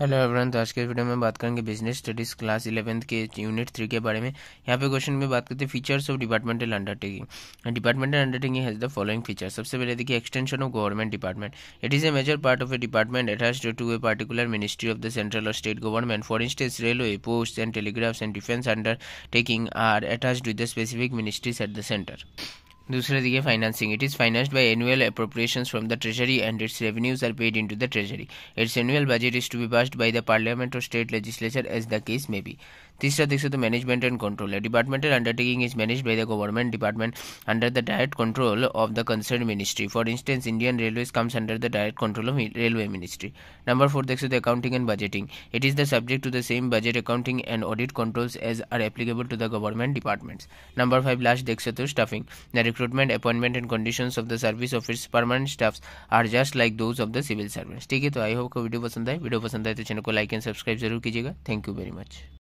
Hello everyone तो आज के वीडियो में बात करेंगे बिज़नेस स्टडीज़ क्लास इलेवेंथ के यूनिट थ्री के बारे में। यहाँ पे क्वेश्चन में बात करते हैं features of departmental undertaking departmental undertaking has the following features सबसे पहले देखिए extension of government department it is a major part of a department attach to a particular ministry of the central और state government for instance railway post and telegraphs and defence undertaking are attach with the specific ministries at the centre दूसरा देखिए financing it is financed by annual appropriations from the treasury and its revenues are paid into the treasury its annual budget is to be passed by the parliament और state legislature as the case may be तीसरा देख सकते management and control है departmental undertaking is manage by the government department under the direct control of the concern ministry for instance Indian railway comes under the direct control of railway ministry number four देख सकते accounting and budgeting it is the subject to the same budget accounting and audit controls as are applicable to the government departments number five last देख सकते हो staffing the recruitment appointment and conditions of the service of its permanent staffs are just like those of the civil servants ठीक है तो I hope को video पसंद आए। Video पसंद आए तो चैनल को लाइक एंड सब्सक्राइब ज़रूर कीजिएगा। Thank you very much